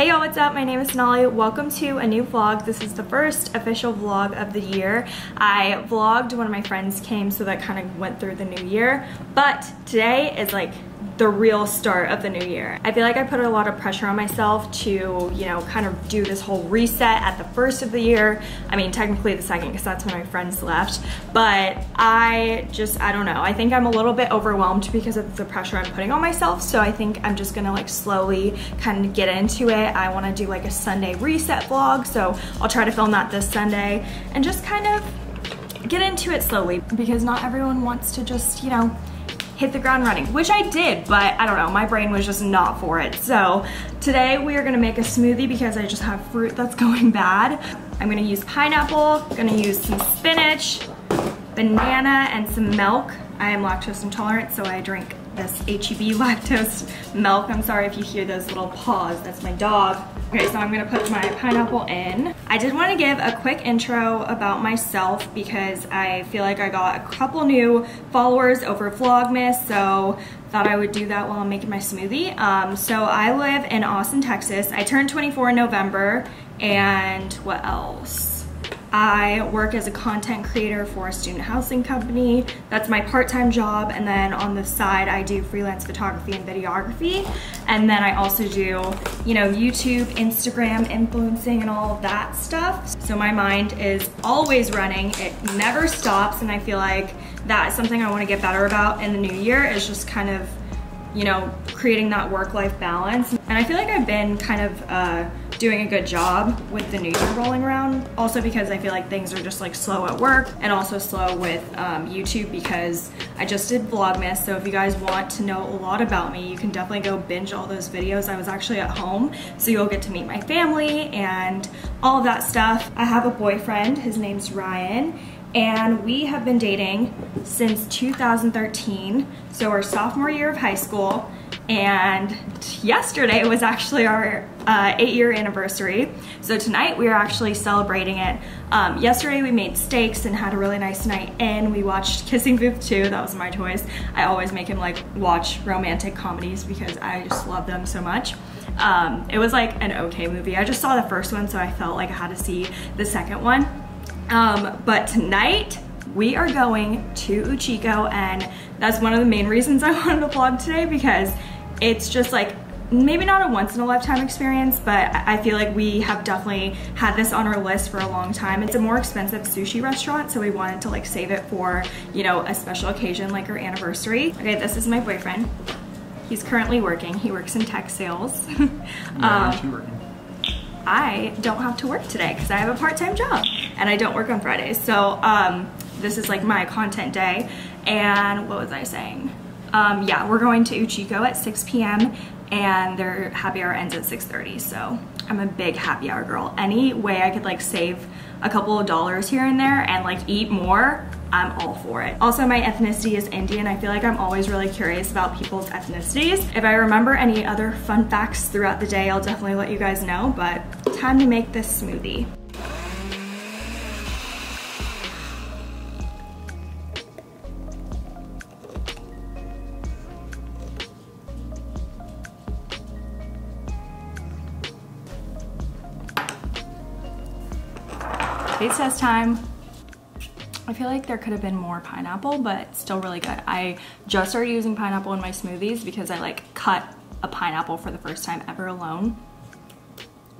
Hey y'all, what's up? My name is Sonali. Welcome to a new vlog. This is the first official vlog of the year. I vlogged when one of my friends came, so that kind of went through the new year. But today is like the real start of the new year. I feel like I put a lot of pressure on myself to, you know, kind of do this whole reset at the first of the year. I mean, technically the second because that's when my friends left. But I just, I don't know. I think I'm a little bit overwhelmed because of the pressure I'm putting on myself. So I think I'm just gonna like slowly kind of get into it. I wanna do like a Sunday reset vlog. So I'll try to film that this Sunday and just kind of get into it slowly because not everyone wants to just, you know, hit the ground running, which I did, but I don't know, my brain was just not for it. So today we are gonna make a smoothie because I just have fruit that's going bad. I'm gonna use pineapple, gonna use some spinach, banana, and some milk. I am lactose intolerant, so I drink this HEB lactose milk. I'm sorry if you hear those little paws, that's my dog. Okay, so I'm gonna put my pineapple in. I did wanna give a quick intro about myself because I feel like I got a couple new followers over Vlogmas, so thought I would do that while I'm making my smoothie. Um, so I live in Austin, Texas. I turned 24 in November, and what else? I work as a content creator for a student housing company. That's my part-time job. And then on the side, I do freelance photography and videography. And then I also do, you know, YouTube, Instagram, influencing and all of that stuff. So my mind is always running. It never stops. And I feel like that is something I want to get better about in the new year is just kind of, you know, creating that work-life balance. And I feel like I've been kind of, uh, doing a good job with the new year rolling around. Also because I feel like things are just like slow at work and also slow with um, YouTube because I just did Vlogmas. So if you guys want to know a lot about me, you can definitely go binge all those videos. I was actually at home, so you'll get to meet my family and all of that stuff. I have a boyfriend, his name's Ryan, and we have been dating since 2013, so our sophomore year of high school and yesterday was actually our uh, eight year anniversary. So tonight we are actually celebrating it. Um, yesterday we made steaks and had a really nice night and We watched Kissing Booth 2, that was my choice. I always make him like watch romantic comedies because I just love them so much. Um, it was like an okay movie. I just saw the first one so I felt like I had to see the second one. Um, but tonight we are going to Uchiko and that's one of the main reasons I wanted to vlog today because it's just like maybe not a once in a lifetime experience, but I feel like we have definitely had this on our list for a long time. It's a more expensive sushi restaurant, so we wanted to like save it for, you know, a special occasion like our anniversary. Okay, this is my boyfriend. He's currently working. He works in tech sales. um, I don't have to work today because I have a part-time job and I don't work on Fridays. So um, this is like my content day. And what was I saying? Um, yeah, we're going to Uchiko at 6 p.m. and their happy hour ends at 6.30. So I'm a big happy hour girl. Any way I could like save a couple of dollars here and there and like eat more, I'm all for it. Also, my ethnicity is Indian. I feel like I'm always really curious about people's ethnicities. If I remember any other fun facts throughout the day, I'll definitely let you guys know, but time to make this smoothie. Taste test time. I feel like there could have been more pineapple, but still really good. I just started using pineapple in my smoothies because I like cut a pineapple for the first time ever alone.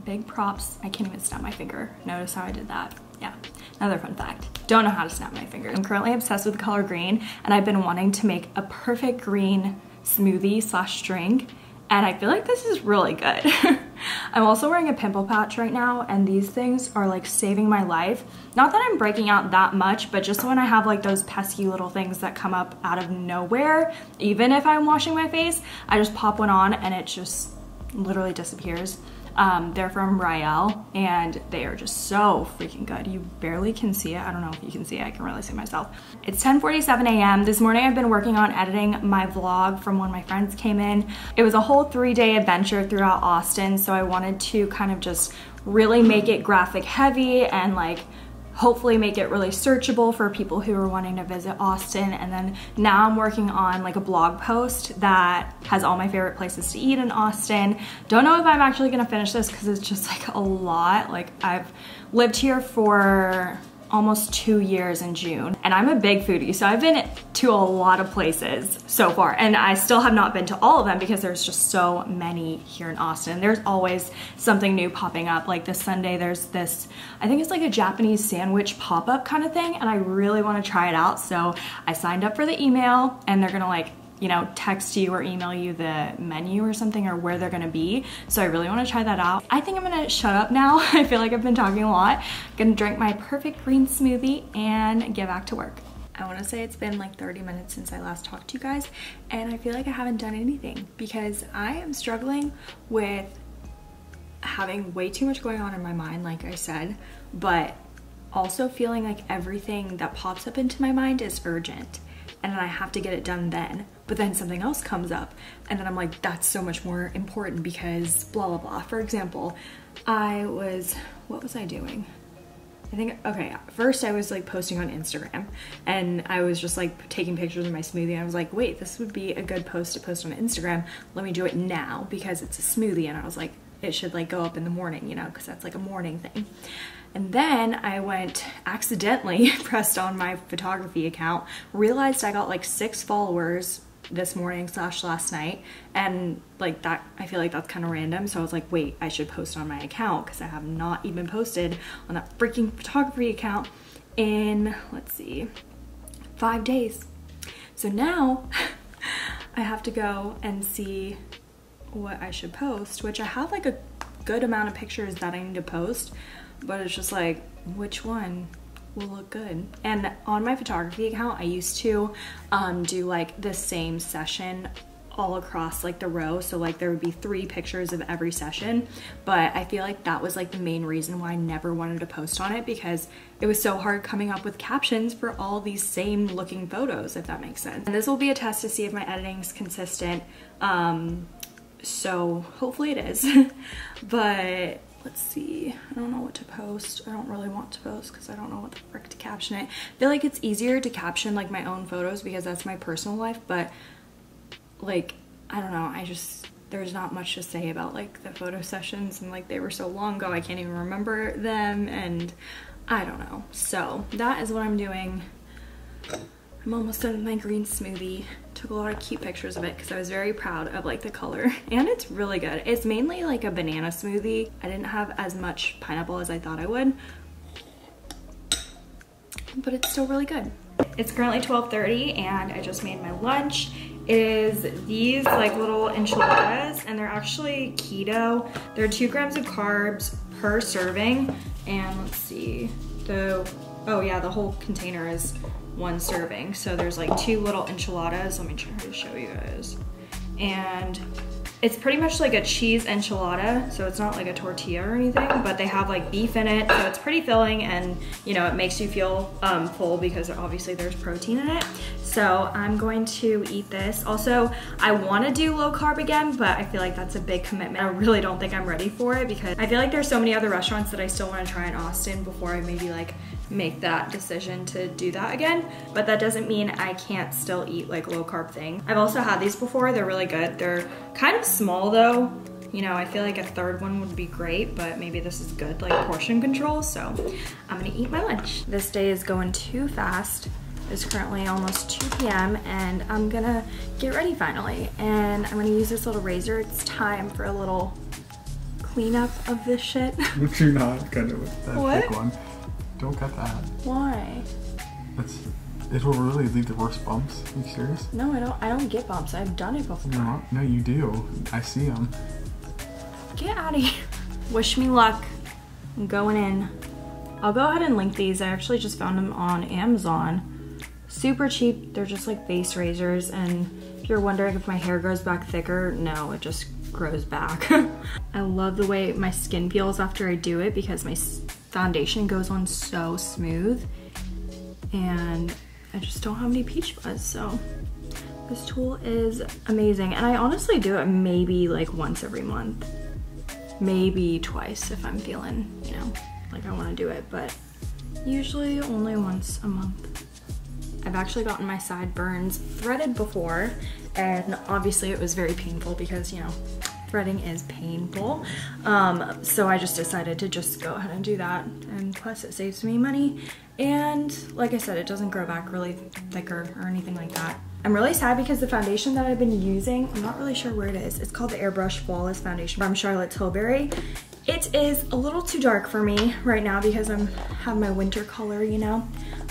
Big props. I can't even snap my finger. Notice how I did that. Yeah, another fun fact. Don't know how to snap my finger. I'm currently obsessed with the color green and I've been wanting to make a perfect green smoothie slash drink and I feel like this is really good. I'm also wearing a pimple patch right now and these things are like saving my life. Not that I'm breaking out that much, but just when I have like those pesky little things that come up out of nowhere, even if I'm washing my face, I just pop one on and it just literally disappears. Um, they're from Rael and they are just so freaking good. You barely can see it. I don't know if you can see it. I can really see myself. It's 10.47 a.m. This morning I've been working on editing my vlog from when my friends came in. It was a whole three day adventure throughout Austin. So I wanted to kind of just really make it graphic heavy and like hopefully make it really searchable for people who are wanting to visit Austin. And then now I'm working on like a blog post that has all my favorite places to eat in Austin. Don't know if I'm actually gonna finish this because it's just like a lot. Like I've lived here for almost two years in June. And I'm a big foodie, so I've been to a lot of places so far. And I still have not been to all of them because there's just so many here in Austin. There's always something new popping up. Like this Sunday, there's this, I think it's like a Japanese sandwich pop-up kind of thing. And I really wanna try it out. So I signed up for the email and they're gonna like you know, text you or email you the menu or something or where they're gonna be. So I really wanna try that out. I think I'm gonna shut up now. I feel like I've been talking a lot. I'm gonna drink my perfect green smoothie and get back to work. I want to say it's been like 30 minutes since I last talked to you guys and I feel like I haven't done anything because I am struggling with having way too much going on in my mind like I said but also feeling like everything that pops up into my mind is urgent and then I have to get it done then. But then something else comes up and then I'm like, that's so much more important because blah, blah, blah. For example, I was, what was I doing? I think, okay, first I was like posting on Instagram and I was just like taking pictures of my smoothie. I was like, wait, this would be a good post to post on Instagram. Let me do it now because it's a smoothie. And I was like, it should like go up in the morning, you know, because that's like a morning thing. And then I went accidentally pressed on my photography account, realized I got like six followers this morning slash last night. And like that I feel like that's kind of random. So I was like wait I should post on my account because I have not even posted on that freaking photography account in let's see five days. So now I have to go and see what I should post which I have like a good amount of pictures that I need to post but it's just like, which one will look good? And on my photography account, I used to um, do like the same session all across like the row. So like there would be three pictures of every session. But I feel like that was like the main reason why I never wanted to post on it because it was so hard coming up with captions for all these same looking photos if that makes sense. And this will be a test to see if my editing's consistent. Um so hopefully it is. But let's see. I don't know what to post. I don't really want to post because i don't know what the frick to caption it. I feel like it's easier to caption like my own photos because that's my personal life but like i don't know. I just there's not much to say about like the photo sessions and like they were so long ago i can't even remember them and i don't know. So that is what i'm doing. I'm almost done with my green smoothie took a lot of cute pictures of it because I was very proud of like the color and it's really good. It's mainly like a banana smoothie. I didn't have as much pineapple as I thought I would, but it's still really good. It's currently 12.30 and I just made my lunch. It is these like little enchiladas and they're actually keto. They're two grams of carbs per serving. And let's see, the, oh yeah, the whole container is one serving. So there's like two little enchiladas. Let me try to show you guys. And it's pretty much like a cheese enchilada, so it's not like a tortilla or anything, but they have like beef in it, so it's pretty filling and you know, it makes you feel um, full because obviously there's protein in it. So I'm going to eat this. Also, I wanna do low carb again, but I feel like that's a big commitment. I really don't think I'm ready for it because I feel like there's so many other restaurants that I still wanna try in Austin before I maybe like make that decision to do that again. But that doesn't mean I can't still eat like low carb thing. I've also had these before, they're really good. They're kind of small though. You know, I feel like a third one would be great, but maybe this is good like portion control. So I'm gonna eat my lunch. This day is going too fast. It's currently almost 2 p.m. and I'm gonna get ready finally. And I'm gonna use this little razor. It's time for a little cleanup of this shit. Would you not it with that what? thick one? Don't cut that. Why? That's it will really leave the worst bumps. Are you serious? No, I don't. I don't get bumps. I've done it before. No, no, you do. I see them. Get out of here. Wish me luck. I'm going in. I'll go ahead and link these. I actually just found them on Amazon. Super cheap. They're just like face razors. And if you're wondering if my hair grows back thicker, no, it just grows back. I love the way my skin feels after I do it because my foundation goes on so smooth. And I just don't have any peach fuzz so this tool is amazing. And I honestly do it maybe like once every month. Maybe twice if I'm feeling you know like I want to do it but usually only once a month. I've actually gotten my sideburns threaded before and obviously it was very painful because you know threading is painful um, so I just decided to just go ahead and do that and plus it saves me money and like I said it doesn't grow back really thicker or anything like that I'm really sad because the foundation that I've been using, I'm not really sure where it is. It's called the Airbrush Flawless Foundation from Charlotte Tilbury. It is a little too dark for me right now because I'm have my winter color, you know.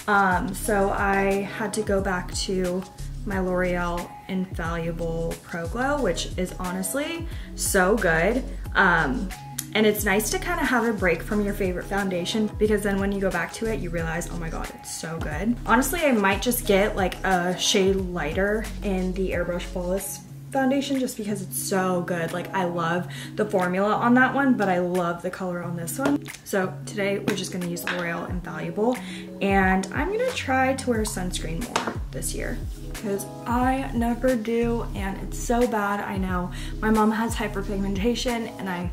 Um, so I had to go back to my L'Oreal Infallible Pro Glow, which is honestly so good. Um, and it's nice to kind of have a break from your favorite foundation because then when you go back to it, you realize, oh my God, it's so good. Honestly, I might just get like a shade lighter in the Airbrush Flawless foundation just because it's so good. Like I love the formula on that one, but I love the color on this one. So today we're just gonna use L'Oreal Infallible and I'm gonna try to wear sunscreen more this year because I never do and it's so bad, I know. My mom has hyperpigmentation and I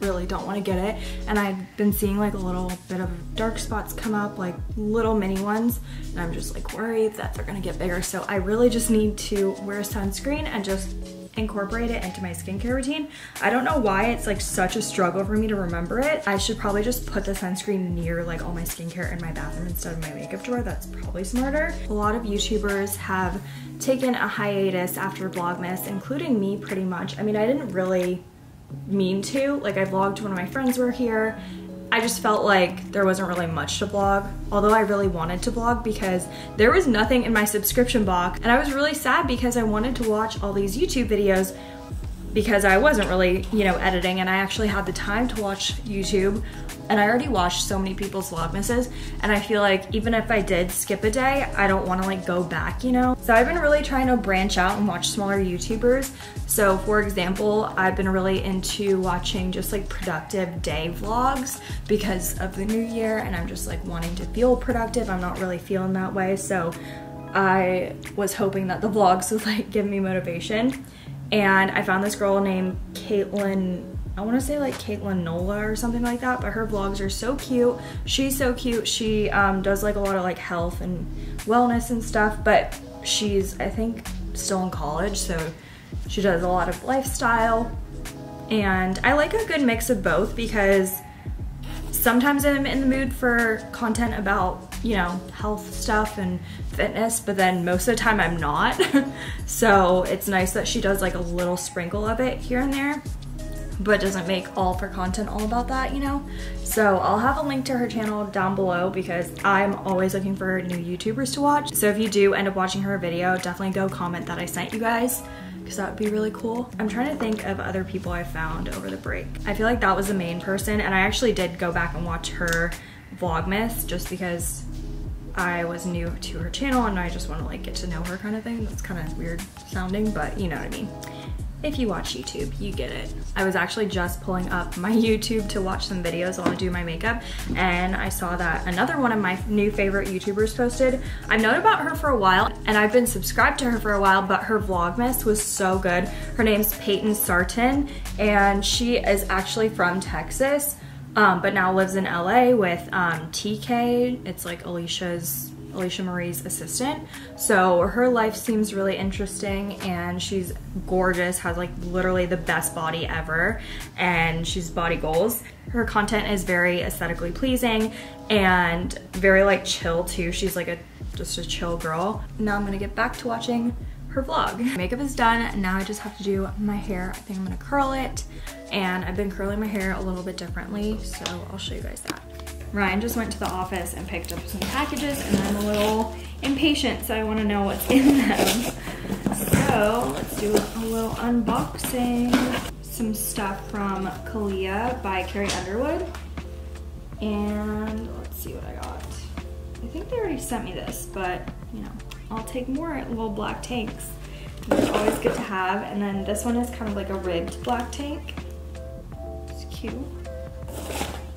really don't want to get it and I've been seeing like a little bit of dark spots come up like little mini ones and I'm just like worried that they're gonna get bigger so I really just need to wear sunscreen and just incorporate it into my skincare routine. I don't know why it's like such a struggle for me to remember it. I should probably just put the sunscreen near like all my skincare in my bathroom instead of my makeup drawer. That's probably smarter. A lot of YouTubers have taken a hiatus after Vlogmas, including me pretty much. I mean, I didn't really mean to. Like I vlogged when my friends were here. I just felt like there wasn't really much to vlog, although I really wanted to vlog because there was nothing in my subscription box and I was really sad because I wanted to watch all these YouTube videos because I wasn't really, you know, editing and I actually had the time to watch YouTube and I already watched so many people's vlogmases and I feel like even if I did skip a day, I don't want to like go back, you know? So I've been really trying to branch out and watch smaller YouTubers. So for example, I've been really into watching just like productive day vlogs because of the new year and I'm just like wanting to feel productive. I'm not really feeling that way. So I was hoping that the vlogs would like give me motivation. And I found this girl named Caitlin I want to say like Caitlin Nola or something like that, but her vlogs are so cute. She's so cute. She um, does like a lot of like health and wellness and stuff, but she's, I think, still in college, so she does a lot of lifestyle. And I like a good mix of both because sometimes I'm in the mood for content about, you know, health stuff and fitness, but then most of the time I'm not. so it's nice that she does like a little sprinkle of it here and there but doesn't make all of her content all about that, you know? So I'll have a link to her channel down below because I'm always looking for new YouTubers to watch. So if you do end up watching her video, definitely go comment that I sent you guys because that would be really cool. I'm trying to think of other people I found over the break. I feel like that was the main person and I actually did go back and watch her Vlogmas just because I was new to her channel and I just want to like get to know her kind of thing. That's kind of weird sounding, but you know what I mean if you watch YouTube, you get it. I was actually just pulling up my YouTube to watch some videos while I do my makeup and I saw that another one of my new favorite YouTubers posted. I've known about her for a while and I've been subscribed to her for a while, but her Vlogmas was so good. Her name's Payton Sartain and she is actually from Texas, um, but now lives in LA with um, TK. It's like Alisha's Alisha Marie's assistant. So her life seems really interesting and she's gorgeous, has like literally the best body ever and she's body goals. Her content is very aesthetically pleasing and very like chill too. She's like a just a chill girl. Now I'm gonna get back to watching her vlog. Makeup is done now I just have to do my hair. I think I'm gonna curl it and I've been curling my hair a little bit differently so I'll show you guys that. Ryan just went to the office and picked up some packages and I'm a little impatient so I want to know what's in them. So let's do a little unboxing. Some stuff from Calia by Carrie Underwood. And let's see what I got. I think they already sent me this, but you know, I'll take more little black tanks. They're always good to have. And then this one is kind of like a ribbed black tank. Cute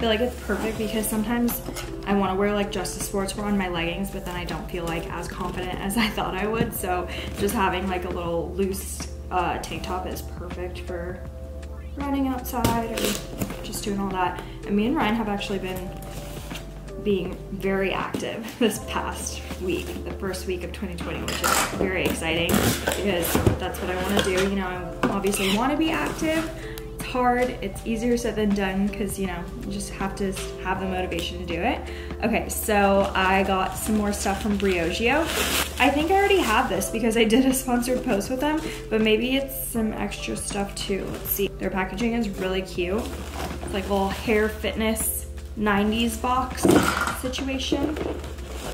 feel like it's perfect because sometimes I want to wear like just a sports sportswear on my leggings, but then I don't feel like as confident as I thought I would. So just having like a little loose uh, tank top is perfect for running outside or just doing all that. And me and Ryan have actually been being very active this past week, the first week of 2020, which is very exciting because that's what I want to do. You know, I obviously want to be active. It's hard, it's easier said than done because, you know, you just have to have the motivation to do it. Okay, so I got some more stuff from Briogeo. I think I already have this because I did a sponsored post with them, but maybe it's some extra stuff too. Let's see. Their packaging is really cute. It's like a little hair fitness 90s box situation.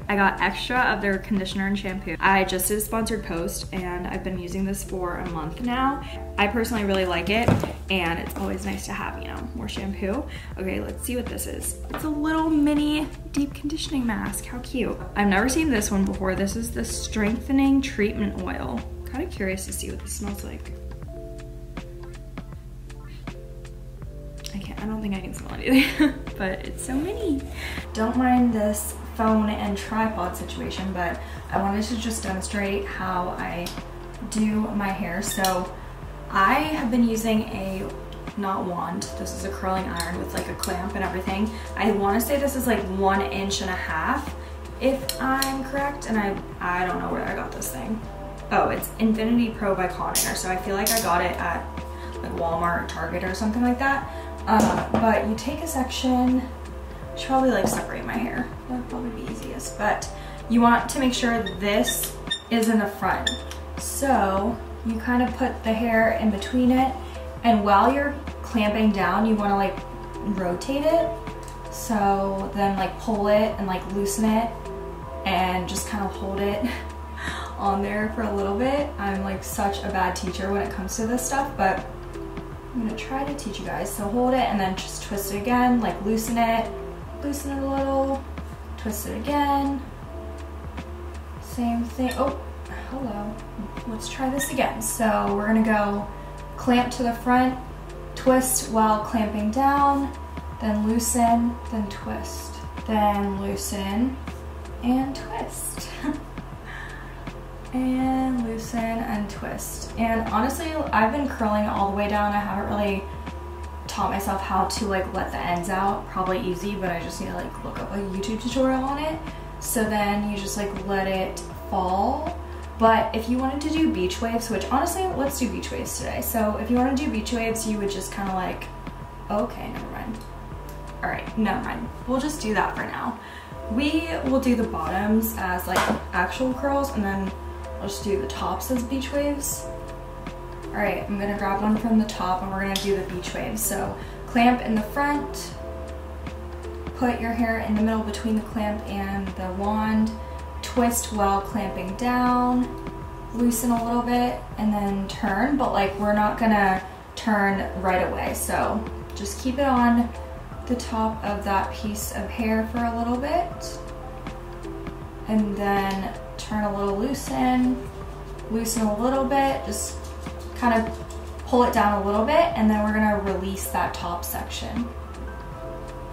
I got extra of their conditioner and shampoo. I just did a sponsored post and I've been using this for a month now. I personally really like it and it's always nice to have, you know, more shampoo. Okay, let's see what this is. It's a little mini deep conditioning mask. How cute. I've never seen this one before. This is the strengthening treatment oil. Kind of curious to see what this smells like. I don't think I can smell anything, but it's so mini. Don't mind this phone and tripod situation, but I wanted to just demonstrate how I do my hair. So I have been using a, not wand, this is a curling iron with like a clamp and everything. I wanna say this is like one inch and a half, if I'm correct, and I, I don't know where I got this thing. Oh, it's Infinity Pro by Conair, so I feel like I got it at like Walmart or Target or something like that. Uh, but you take a section, I should probably like separate my hair. Probably be easiest. But you want to make sure this is in the front. So you kind of put the hair in between it and while you're clamping down, you want to like rotate it. So then like pull it and like loosen it and just kind of hold it on there for a little bit. I'm like such a bad teacher when it comes to this stuff, but I'm gonna try to teach you guys. So hold it and then just twist it again, like loosen it, loosen it a little, twist it again. Same thing, oh, hello. Let's try this again. So we're gonna go clamp to the front, twist while clamping down, then loosen, then twist, then loosen and twist. and loosen and twist. And honestly, I've been curling all the way down. I haven't really taught myself how to like let the ends out. Probably easy, but I just need to like look up a YouTube tutorial on it. So then you just like let it fall. But if you wanted to do beach waves, which honestly, let's do beach waves today. So if you want to do beach waves, you would just kind of like, okay, never mind. All right, never mind. We'll just do that for now. We will do the bottoms as like actual curls and then I'll just do the tops as beach waves. All right, I'm gonna grab one from the top and we're gonna do the beach waves. So clamp in the front, put your hair in the middle between the clamp and the wand, twist while clamping down, loosen a little bit, and then turn, but like we're not gonna turn right away. So just keep it on the top of that piece of hair for a little bit. And then turn a little loosen, loosen a little bit, just kind of pull it down a little bit, and then we're gonna release that top section.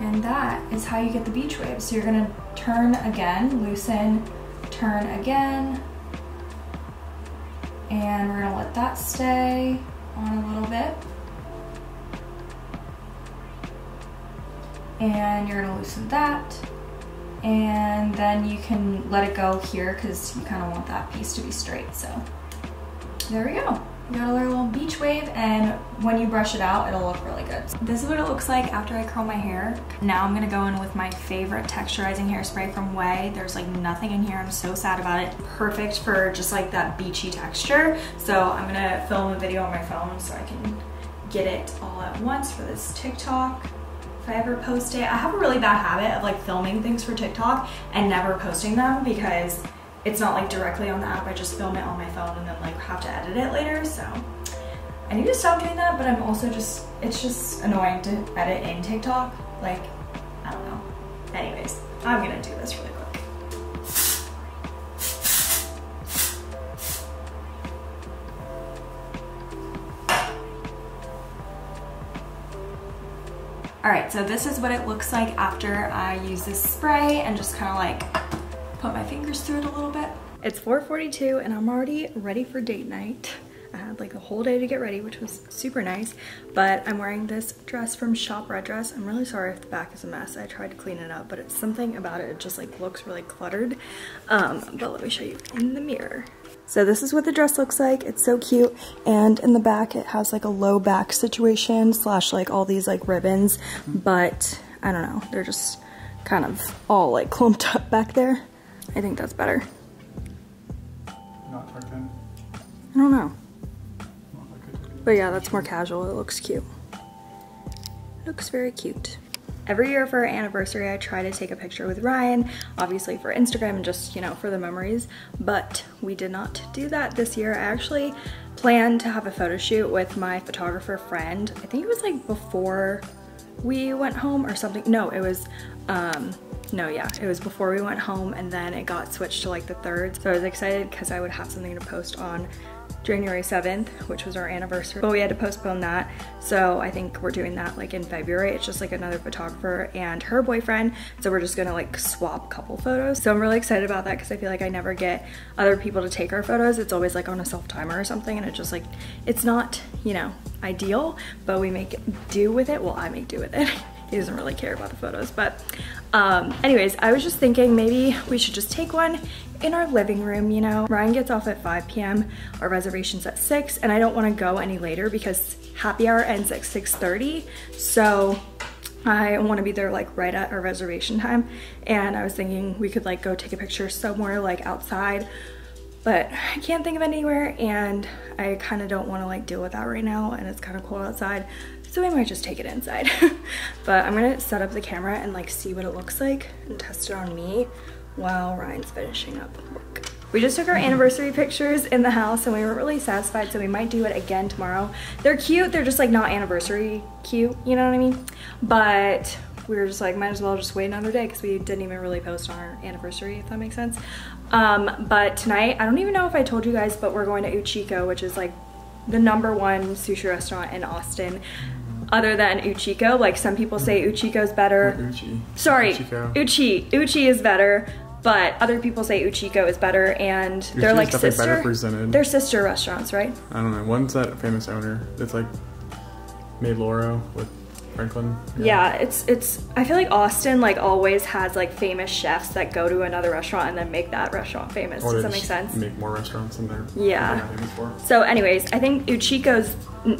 And that is how you get the beach waves. So you're gonna turn again, loosen, turn again, and we're gonna let that stay on a little bit. And you're gonna loosen that, and then you can let it go here because you kind of want that piece to be straight. So there we go. You got a little beach wave and when you brush it out, it'll look really good. This is what it looks like after I curl my hair. Now I'm gonna go in with my favorite texturizing hairspray from Ouai. There's like nothing in here, I'm so sad about it. Perfect for just like that beachy texture. So I'm gonna film a video on my phone so I can get it all at once for this TikTok if I ever post it. I have a really bad habit of like filming things for TikTok and never posting them because it's not like directly on the app. I just film it on my phone and then like have to edit it later. So I need to stop doing that, but I'm also just, it's just annoying to edit in TikTok. Like, I don't know. Anyways, I'm gonna do this really quick. All right, so this is what it looks like after I use this spray and just kind of like put my fingers through it a little bit. It's 4.42 and I'm already ready for date night. I had like a whole day to get ready, which was super nice. But I'm wearing this dress from Shop Red Dress. I'm really sorry if the back is a mess. I tried to clean it up, but it's something about it. It just like looks really cluttered. Um, but let me show you in the mirror. So this is what the dress looks like. It's so cute. And in the back, it has like a low back situation slash like all these like ribbons. But I don't know, they're just kind of all like clumped up back there. I think that's better. Not tucked in. I don't know. Not like it. But yeah, that's more casual. It looks cute. Looks very cute. Every year for our anniversary, I try to take a picture with Ryan, obviously for Instagram and just, you know, for the memories, but we did not do that this year. I actually planned to have a photo shoot with my photographer friend. I think it was like before we went home or something. No, it was, um, no, yeah, it was before we went home and then it got switched to like the third. So I was excited because I would have something to post on January 7th, which was our anniversary, but we had to postpone that. So I think we're doing that like in February. It's just like another photographer and her boyfriend. So we're just gonna like swap couple photos. So I'm really excited about that because I feel like I never get other people to take our photos. It's always like on a self timer or something. And it's just like, it's not, you know, ideal, but we make do with it. Well, I make do with it. he doesn't really care about the photos, but um, anyways, I was just thinking maybe we should just take one in our living room, you know. Ryan gets off at 5 p.m. Our reservation's at 6 and I don't want to go any later because happy hour ends at 6.30. So I want to be there like right at our reservation time. And I was thinking we could like go take a picture somewhere like outside but I can't think of anywhere and I kind of don't want to like deal with that right now and it's kind of cold outside so I might just take it inside but I'm gonna set up the camera and like see what it looks like and test it on me while Ryan's finishing up work. We just took our anniversary pictures in the house and we weren't really satisfied, so we might do it again tomorrow. They're cute, they're just like not anniversary cute, you know what I mean? But we were just like, might as well just wait another day because we didn't even really post on our anniversary, if that makes sense. Um, but tonight, I don't even know if I told you guys, but we're going to Uchiko, which is like the number one sushi restaurant in Austin other than Uchiko. Like some people say mm-hmm. Uchiko's better. Uchi. Sorry, Uchiko. Uchi. Uchi is better, but other people say Uchiko is better, and they're like sister. They're sister restaurants, right? I don't know. One's that famous owner. It's like made Loro with Franklin. Yeah, it's it's. I feel like Austin like always has like famous chefs that go to another restaurant and then make that restaurant famous. Or Does that make sense? Make more restaurants in they're Yeah. they're not famous for. So, anyways, I think Uchiko's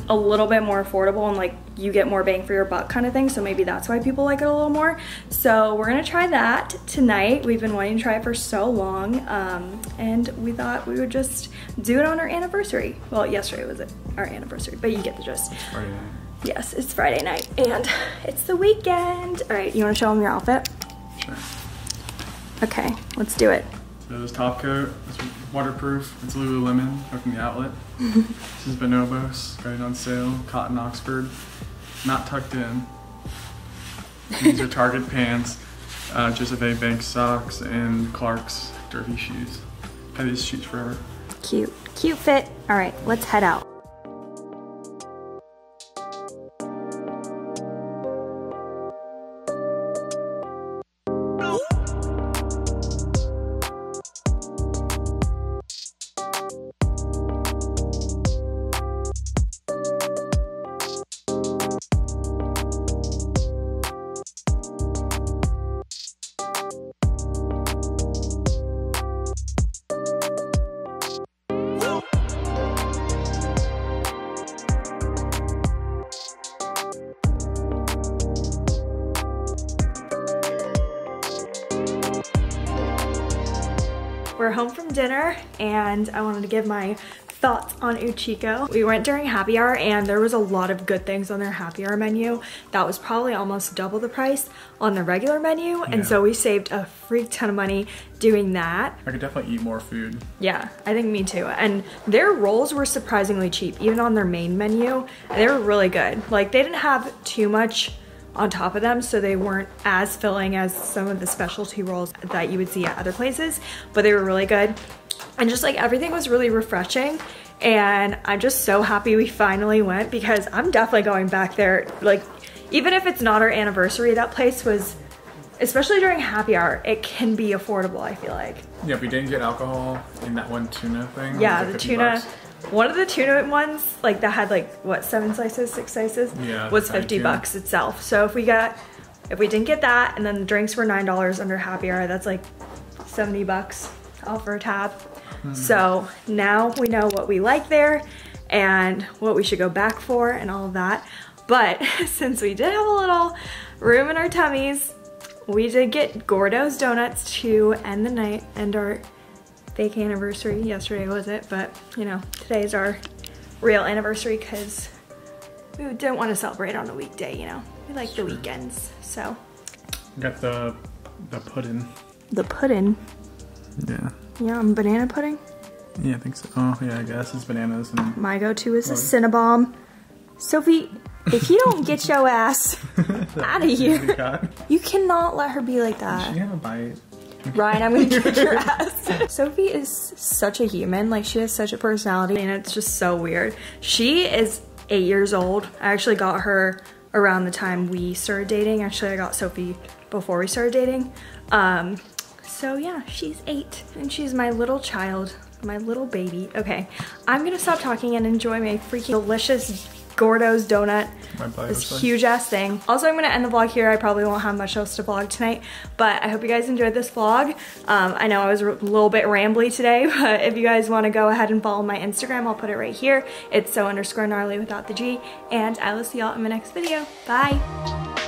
a little bit more affordable and like you get more bang for your buck kind of thing. So maybe that's why people like it a little more. So we're gonna try that tonight. We've been wanting to try it for so long, um, and we thought we would just do it on our anniversary. Well, yesterday was it our anniversary, but you get the gist. Yes, it's Friday night and it's the weekend. All right, you want to show them your outfit? Sure. Okay, let's do it. So this top coat is waterproof. It's Lululemon from the outlet. this is Bonobos, going on sale. Cotton Oxford, not tucked in. These are Target pants, uh, Joseph A. Banks socks, and Clark's derby shoes. I Had these shoes forever. Cute, cute fit. All right, let's head out. Dinner and I wanted to give my thoughts on Uchiko. We went during happy hour and there was a lot of good things on their happy hour menu. That was probably almost double the price on the regular menu. And Yeah. so we saved a freak ton of money doing that. I could definitely eat more food. Yeah, I think me too. And their rolls were surprisingly cheap, even on their main menu. They were really good. Like they didn't have too much on top of them, so they weren't as filling as some of the specialty rolls that you would see at other places, but they were really good. And just like everything was really refreshing. And I'm just so happy we finally went because I'm definitely going back there. Like, even if it's not our anniversary, that place was, especially during happy hour, it can be affordable, I feel like. Yeah, we didn't get alcohol in that one tuna thing. Yeah, was the tuna bucks. One of the tuna ones, like that had like what seven slices, six slices, Yeah, was 50 bucks itself. So if we got, if we didn't get that, and then the drinks were nine dollars under happy hour, that's like 70 bucks all for a tab. Hmm. So now we know what we like there and what we should go back for and all of that. But since we did have a little room in our tummies, we did get Gourdough's Donuts to end the night and our fake anniversary. Yesterday was it, but you know, today's our real anniversary because we didn't want to celebrate on a weekday, you know. We like the weekends, so. Got the the pudding. The pudding. Yeah. Yum, banana pudding. Yeah, I think so. Oh yeah, I guess it's bananas and My go-to is a Right. Cinnabon. Sophie, if you don't get your ass out of here, you cannot let her be like that. She that. have a bite. Ryan, I'm gonna kick your ass. Sophie is such a human. Like she has such a personality and it's just so weird. She is eight years old. I actually got her around the time we started dating. Actually, I got Sophie before we started dating. Um, so yeah, she's eight and she's my little child, my little baby. Okay, I'm gonna stop talking and enjoy my freaking delicious Gourdough's donut. My This huge ass thing. Also, I'm gonna end the vlog here. I probably won't have much else to vlog tonight, but I hope you guys enjoyed this vlog. Um, I know I was a little bit rambly today, but if you guys wanna go ahead and follow my Instagram, I'll put it right here. It's so underscore gnarly without the G, and I will see y'all in my next video. Bye.